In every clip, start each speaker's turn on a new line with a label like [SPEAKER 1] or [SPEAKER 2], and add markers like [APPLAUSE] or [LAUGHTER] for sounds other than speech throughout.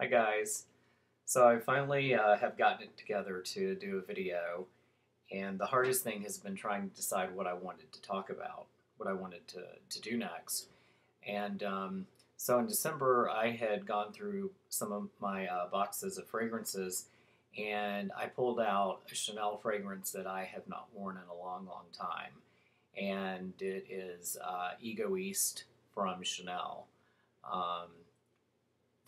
[SPEAKER 1] Hi guys. So I finally uh, have gotten it together to do a video, and the hardest thing has been trying to decide what I wanted to talk about, what I wanted to, to do next. And um, so in December, I had gone through some of my uh, boxes of fragrances, and I pulled out a Chanel fragrance that I have not worn in a long, long time. And it is uh, Egoiste from Chanel. Um,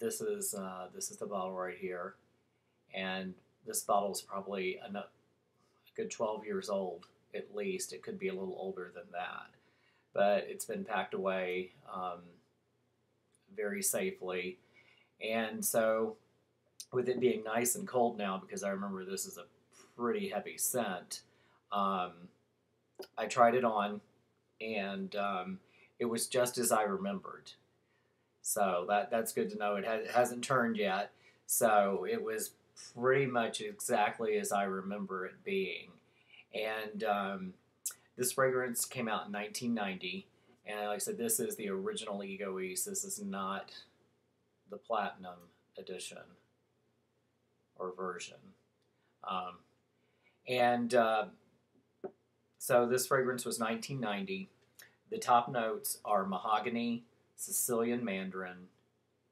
[SPEAKER 1] this is uh, this is the bottle right here, and this bottle is probably a, a good 12 years old at least. It could be a little older than that, but it's been packed away um, very safely, and so with it being nice and cold now, because I remember this is a pretty heavy scent. Um, I tried it on, and um, it was just as I remembered. So that that's good to know. It, has, it hasn't turned yet, so it was pretty much exactly as I remember it being. And um, this fragrance came out in 1990, and like I said, this is the original Egoiste. This is not the platinum edition or version. Um, and uh, so this fragrance was 1990. The top notes are mahogany, Sicilian mandarin,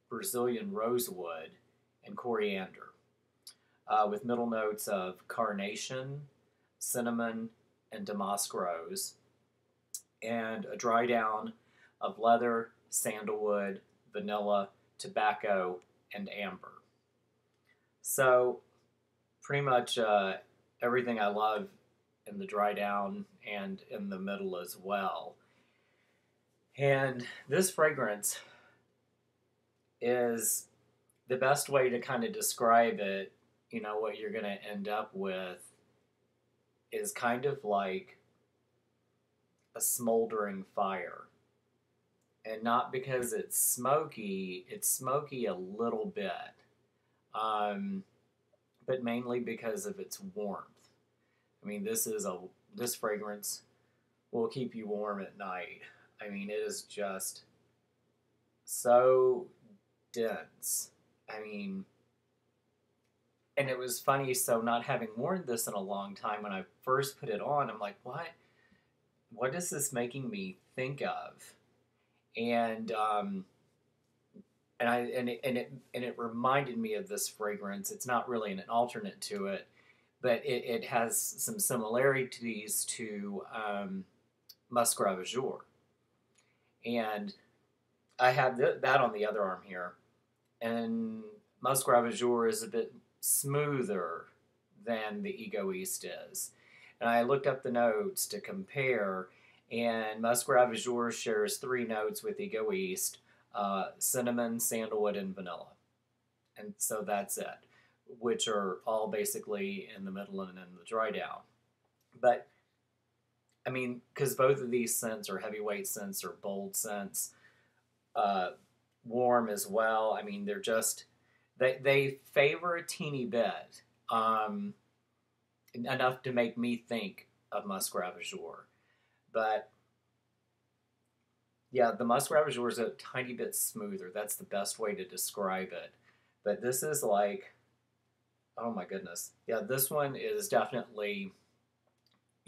[SPEAKER 1] Brazilian rosewood, and coriander, uh, with middle notes of carnation, cinnamon, and damask rose, and a dry down of leather, sandalwood, vanilla, tobacco, and amber. So, pretty much uh, everything I love in the dry down and in the middle as well. And this fragrance is the best way to kind of describe it, you know, what you're going to end up with is kind of like a smoldering fire. And not because it's smoky, it's smoky a little bit, um, but mainly because of its warmth. I mean, this is a this fragrance will keep you warm at night. I mean, it is just so dense. I mean, and it was funny. So, not having worn this in a long time, when I first put it on, I'm like, what? What is this making me think of? And um, and I and it, and it and it reminded me of this fragrance. It's not really an alternate to it, but it, it has some similarities to um, Musk Ravageur and I have th- that on the other arm here. And Musk Ravageur is a bit smoother than the Egoiste is. And I looked up the notes to compare, and Musk Ravageur shares three notes with Egoiste uh, cinnamon, sandalwood, and vanilla. And so that's it, which are all basically in the middle and in the dry down. But I mean, because both of these scents are heavyweight scents or bold scents, uh, warm as well. I mean, they're just they they favor a teeny bit, um, enough to make me think of Musk Ravageur, but yeah, the Musk Ravageur is a tiny bit smoother. That's the best way to describe it. But this is like, oh my goodness, yeah, this one is definitely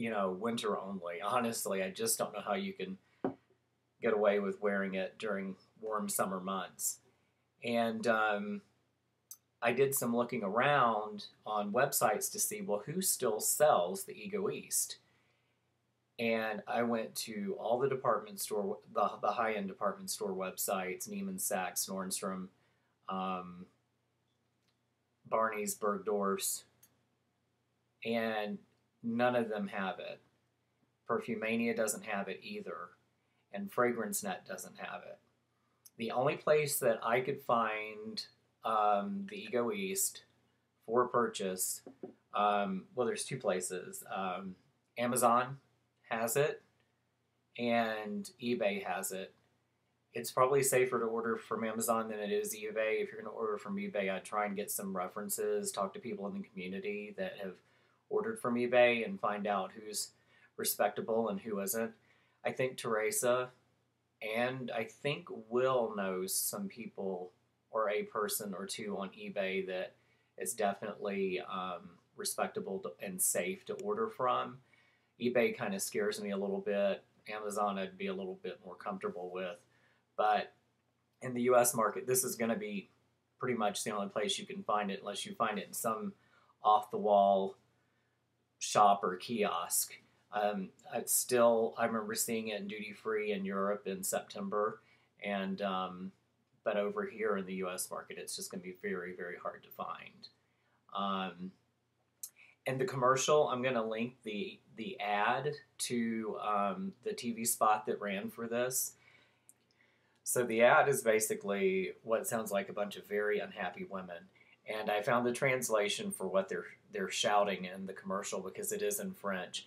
[SPEAKER 1] you know, winter only. [LAUGHS] Honestly, I just don't know how you can get away with wearing it during warm summer months. And um, I did some looking around on websites to see, well, who still sells the Egoiste? And I went to all the department store, the, the high end department store websites, Neiman Saks, Nordstrom, um, Barney's, Bergdorf's, and None of them have it. Perfumania doesn't have it either, and FragranceNet doesn't have it. The only place that I could find um, the East for purchase, um, well, there's two places. Um, Amazon has it, and eBay has it. It's probably safer to order from Amazon than it is eBay. If you're going to order from eBay, I'd try and get some references, talk to people in the community that have ordered from eBay and find out who's respectable and who isn't. I think Teresa and I think Will knows some people or a person or two on eBay that is definitely um, respectable and safe to order from. eBay kind of scares me a little bit. Amazon I'd be a little bit more comfortable with. But in the US market, this is going to be pretty much the only place you can find it unless you find it in some off the wall shop or kiosk. Um, it's still, I remember seeing it in duty free in Europe in September, and um, but over here in the U.S. market, it's just going to be very, very hard to find. Um, and the commercial, I'm going to link the the ad to um, the TV spot that ran for this. So the ad is basically what sounds like a bunch of very unhappy women, and I found the translation for what they're they're shouting in the commercial because it is in French,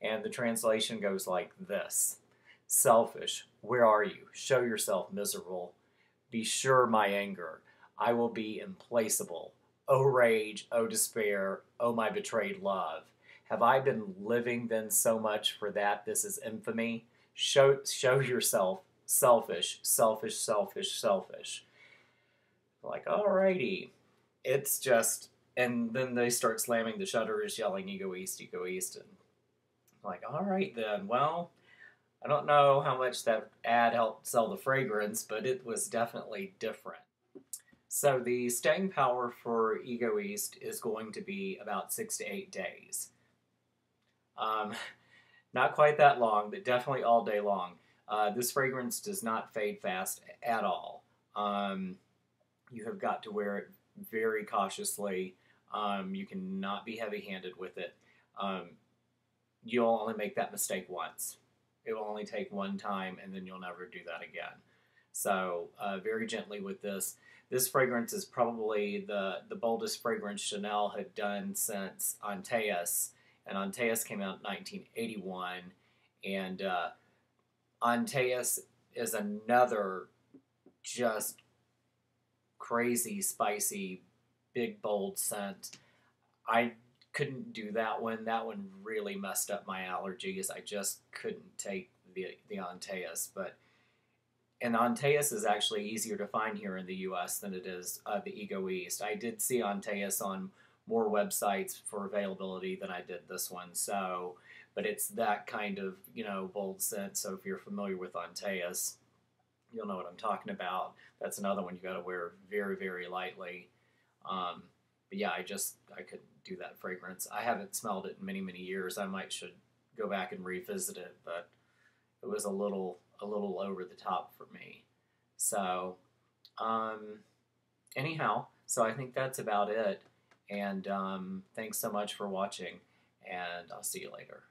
[SPEAKER 1] and the translation goes like this: "Selfish, where are you? Show yourself miserable. Be sure my anger. I will be implacable. O oh, rage, O despair, O my betrayed love. Have I been living then so much for that this is infamy? Show, show yourself selfish, selfish, selfish, selfish. Like, alrighty. It's just, and then they start slamming the shutters, yelling, Egoiste, ego east. And I'm like, alright then, well, I don't know how much that ad helped sell the fragrance, but it was definitely different. So the staying power for Egoiste is going to be about six to eight days. Um, not quite that long, but definitely all day long. Uh, this fragrance does not fade fast at all. Um, you have got to wear it very cautiously. Um, you cannot be heavy-handed with it. Um, you'll only make that mistake once. It will only take one time, and then you'll never do that again. So uh, very gently with this. This fragrance is probably the, the boldest fragrance Chanel had done since Antaeus. And Antaeus came out in 1981. And uh, Antaeus is another just crazy, spicy, big, bold scent. I couldn't do that one. That one really messed up my allergies. I just couldn't take the, the Antaeus. But and Antaeus is actually easier to find here in the U.S. than it is uh, the Egoiste. I did see Antaeus on more websites for availability than I did this one. So, but it's that kind of you know bold scent. So if you're familiar with Antaeus, you'll know what I'm talking about. That's another one you got to wear very very lightly. Um, but yeah, I just I couldn't do that fragrance. I haven't smelled it in many many years. I might should go back and revisit it, but it was a little a little over the top for me. So, um, anyhow, so I think that's about it. And um, thanks so much for watching, and I'll see you later.